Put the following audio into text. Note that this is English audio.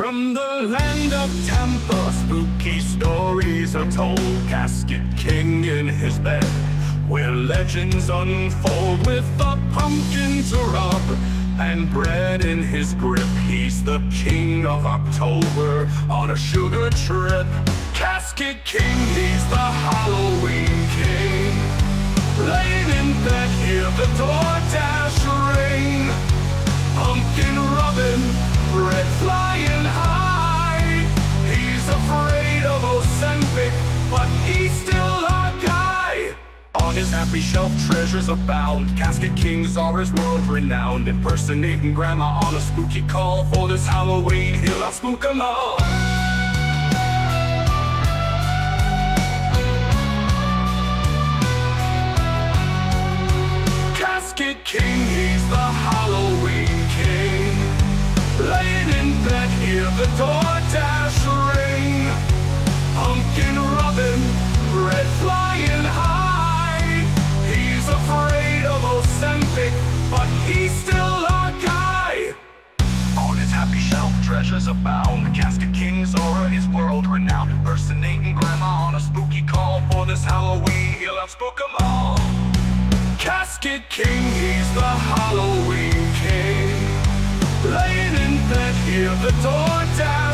From the land of Tampa, spooky stories are told. Casket King in his bed, where legends unfold with a pumpkin to rub and bread in his grip. He's the king of October on a sugar trip. Casket King, he's the Halloween On his happy shelf, treasures abound. Casket kings are his world renowned. Impersonating grandma on a spooky call for this Halloween. He'll outspook 'em all. Casket King, he's the Halloween abound. Casket King's aura is world renowned. Impersonating grandma on a spooky call for this Halloween. He'll outspook 'em all. Casket King, he's the Halloween king. Laying in bed, hear the DoorDash ring.